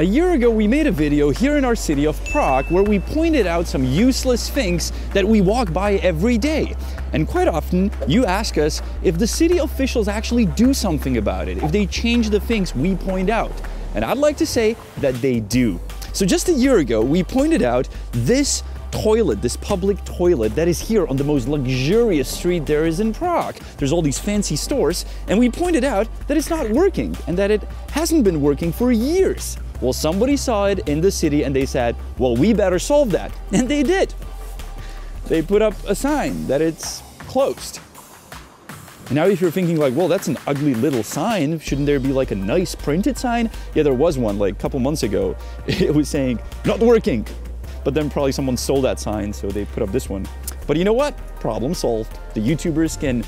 A year ago, we made a video here in our city of Prague where we pointed out some useless things that we walk by every day. And quite often, you ask us if the city officials actually do something about it, if they change the things we point out. And I'd like to say that they do. So just a year ago, we pointed out this toilet, this public toilet that is here on the most luxurious street there is in Prague. There's all these fancy stores, and we pointed out that it's not working and that it hasn't been working for years. Well, somebody saw it in the city and they said, well, we better solve that. And they did. They put up a sign that it's closed. And now if you're thinking like, well, that's an ugly little sign, shouldn't there be like a nice printed sign? Yeah, there was one like a couple months ago. It was saying, not working. But then probably someone stole that sign, so they put up this one. But you know what? Problem solved. The YouTubers can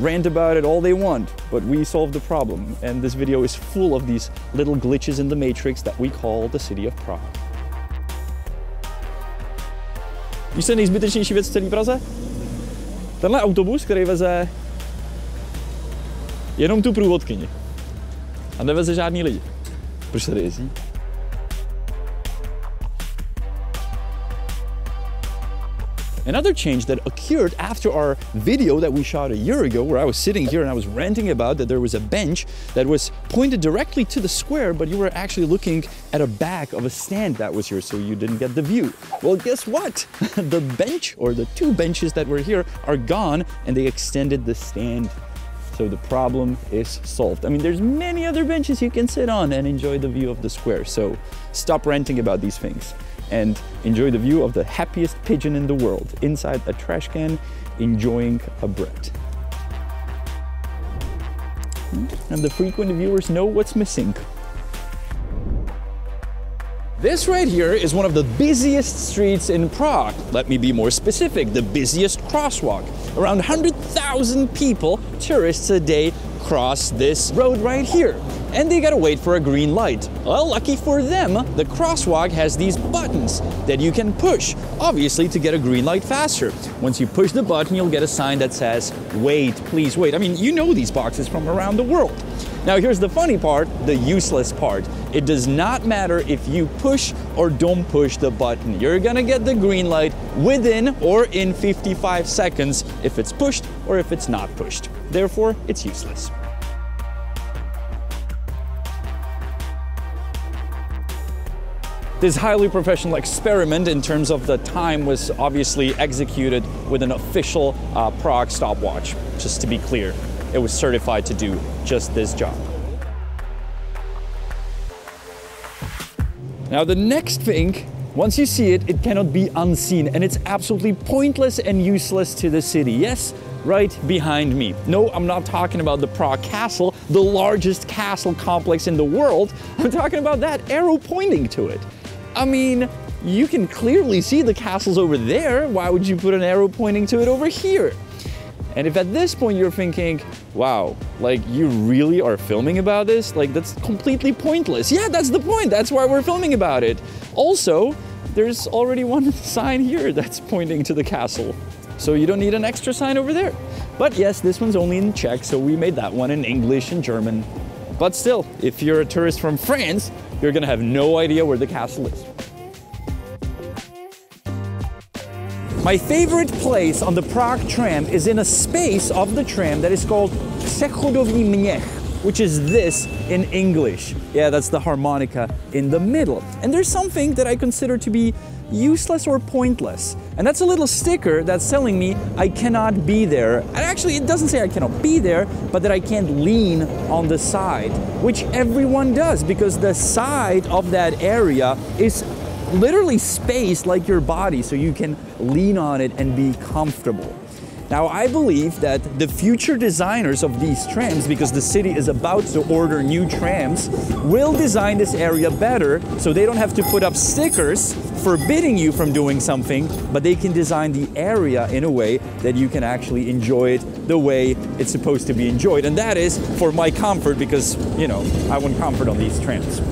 rant about it all they want, but we solved the problem. And this video is full of these little glitches in the matrix that we call the city of Prague. Víš se nejzbytečnější věc v celé Praze? Tenhle autobus, který veze jenom tu průvodkyni. A neveze žádný lidi. Proč tady jezdí? Another change that occurred after our video that we shot a year ago, where I was sitting here and I was ranting about that there was a bench that was pointed directly to the square, but you were actually looking at a back of a stand that was here, so you didn't get the view. Well, guess what? the bench or the two benches that were here are gone and they extended the stand so the problem is solved. I mean, there's many other benches you can sit on and enjoy the view of the square. So stop ranting about these things and enjoy the view of the happiest pigeon in the world inside a trash can enjoying a bread. And the frequent viewers know what's missing. This right here is one of the busiest streets in Prague. Let me be more specific, the busiest crosswalk. Around 100,000 people, tourists a day, cross this road right here and they gotta wait for a green light. Well, lucky for them, the crosswalk has these buttons that you can push, obviously to get a green light faster. Once you push the button, you'll get a sign that says, wait, please wait. I mean, you know these boxes from around the world. Now here's the funny part, the useless part. It does not matter if you push or don't push the button. You're gonna get the green light within or in 55 seconds if it's pushed or if it's not pushed. Therefore, it's useless. This highly professional experiment in terms of the time was obviously executed with an official uh, Prague stopwatch, just to be clear. It was certified to do just this job. Now the next thing, once you see it, it cannot be unseen and it's absolutely pointless and useless to the city. Yes, right behind me. No, I'm not talking about the Prague Castle, the largest castle complex in the world. I'm talking about that arrow pointing to it. I mean, you can clearly see the castles over there. Why would you put an arrow pointing to it over here? And if at this point you're thinking, wow, like you really are filming about this? Like that's completely pointless. Yeah, that's the point. That's why we're filming about it. Also, there's already one sign here that's pointing to the castle. So you don't need an extra sign over there. But yes, this one's only in Czech, so we made that one in English and German. But still, if you're a tourist from France, you're gonna have no idea where the castle is. My favorite place on the Prague tram is in a space of the tram that is called Přechodový měch, which is this in English. Yeah, that's the harmonica in the middle. And there's something that I consider to be useless or pointless. And that's a little sticker that's telling me I cannot be there. And actually, it doesn't say I cannot be there, but that I can't lean on the side, which everyone does because the side of that area is literally spaced like your body so you can lean on it and be comfortable. Now, I believe that the future designers of these trams, because the city is about to order new trams, will design this area better so they don't have to put up stickers forbidding you from doing something, but they can design the area in a way that you can actually enjoy it the way it's supposed to be enjoyed. And that is for my comfort because, you know, I want comfort on these trams.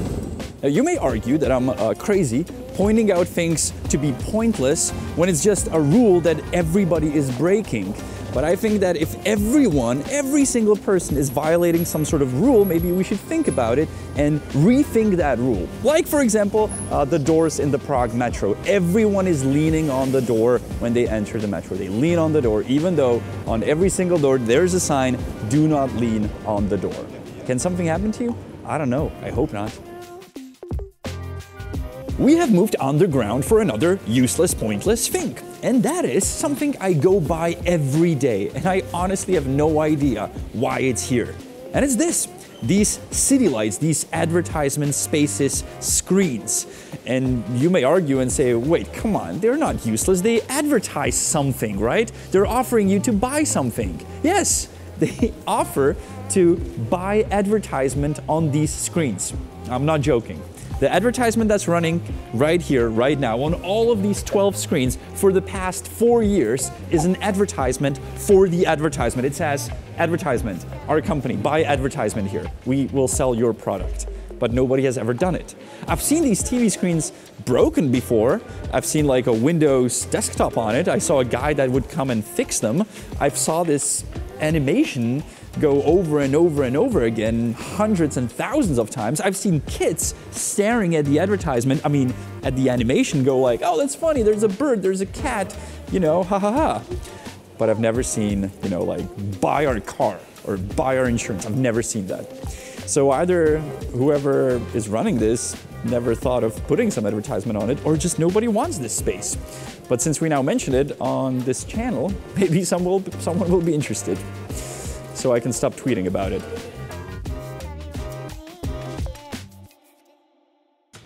Now, you may argue that I'm uh, crazy pointing out things to be pointless when it's just a rule that everybody is breaking. But I think that if everyone, every single person is violating some sort of rule, maybe we should think about it and rethink that rule. Like, for example, uh, the doors in the Prague metro. Everyone is leaning on the door when they enter the metro. They lean on the door, even though on every single door there's a sign do not lean on the door. Can something happen to you? I don't know. I hope not. We have moved underground for another useless, pointless thing. And that is something I go by every day, and I honestly have no idea why it's here. And it's this these city lights, these advertisement spaces, screens. And you may argue and say, wait, come on, they're not useless. They advertise something, right? They're offering you to buy something. Yes, they offer to buy advertisement on these screens. I'm not joking. The advertisement that's running right here, right now, on all of these 12 screens for the past four years is an advertisement for the advertisement. It says, advertisement, our company, buy advertisement here. We will sell your product. But nobody has ever done it. I've seen these TV screens broken before. I've seen like a Windows desktop on it. I saw a guy that would come and fix them. I've saw this animation go over and over and over again, hundreds and thousands of times. I've seen kids staring at the advertisement, I mean, at the animation, go like, oh, that's funny, there's a bird, there's a cat, you know, ha ha ha. But I've never seen, you know, like, buy our car or buy our insurance. I've never seen that. So either whoever is running this never thought of putting some advertisement on it, or just nobody wants this space. But since we now mention it on this channel, maybe some will, someone will be interested so I can stop tweeting about it.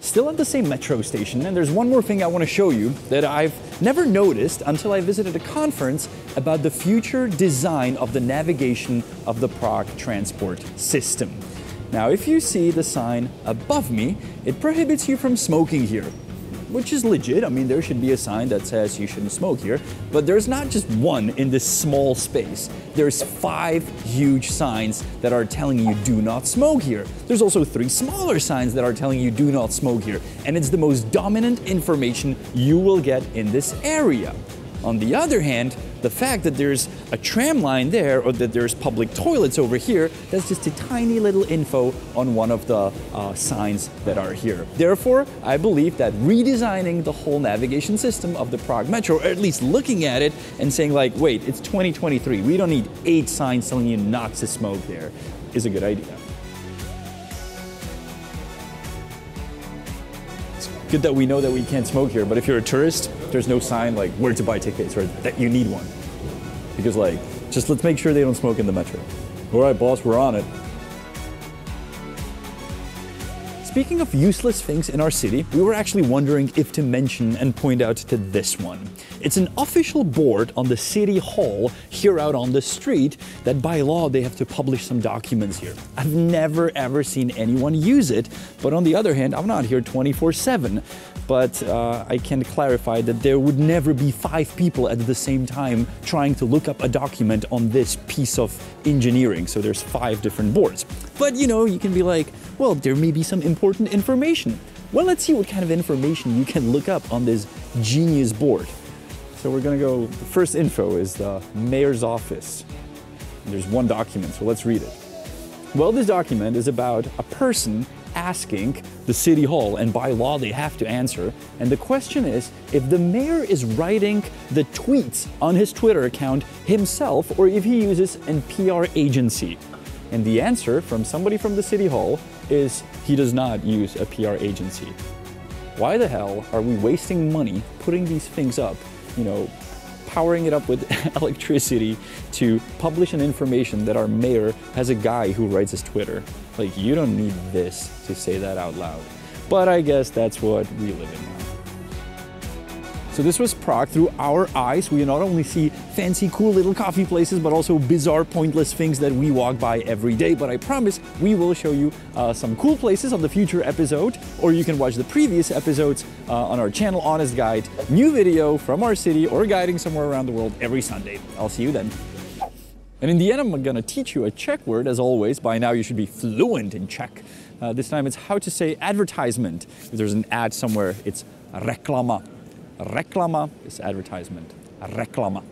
Still at the same metro station, and there's one more thing I want to show you that I've never noticed until I visited a conference about the future design of the navigation of the Prague transport system. Now, if you see the sign above me, it prohibits you from smoking here which is legit. I mean, there should be a sign that says you shouldn't smoke here, but there's not just one in this small space. There's five huge signs that are telling you do not smoke here. There's also three smaller signs that are telling you do not smoke here, and it's the most dominant information you will get in this area. On the other hand, the fact that there's a tram line there or that there's public toilets over here, that's just a tiny little info on one of the uh, signs that are here. Therefore, I believe that redesigning the whole navigation system of the Prague Metro, or at least looking at it and saying like, wait, it's 2023, we don't need eight signs telling you not to smoke there, is a good idea. It's good that we know that we can't smoke here, but if you're a tourist, there's no sign like where to buy tickets or that you need one. Because like, just let's make sure they don't smoke in the metro. All right, boss, we're on it. Speaking of useless things in our city, we were actually wondering if to mention and point out to this one. It's an official board on the city hall here out on the street that by law they have to publish some documents here. I've never ever seen anyone use it, but on the other hand, I'm not here 24 7 but uh, I can clarify that there would never be five people at the same time trying to look up a document on this piece of engineering. So there's five different boards. But you know, you can be like, well, there may be some important information. Well, let's see what kind of information you can look up on this genius board. So we're gonna go, the first info is the mayor's office. There's one document, so let's read it. Well, this document is about a person asking the city hall, and by law they have to answer. And the question is if the mayor is writing the tweets on his Twitter account himself or if he uses an PR agency. And the answer from somebody from the city hall is he does not use a PR agency. Why the hell are we wasting money putting these things up, you know, powering it up with electricity to publish an information that our mayor has a guy who writes his Twitter. Like, you don't need this to say that out loud. But I guess that's what we live in. So this was Prague through our eyes. We not only see fancy, cool little coffee places, but also bizarre, pointless things that we walk by every day. But I promise we will show you uh, some cool places on the future episode, or you can watch the previous episodes uh, on our channel, Honest Guide. New video from our city or guiding somewhere around the world every Sunday. I'll see you then. And in the end, I'm gonna teach you a Czech word as always. By now, you should be fluent in Czech. Uh, this time, it's how to say advertisement. If there's an ad somewhere, it's reklama. Reklama is advertisement. Reklama.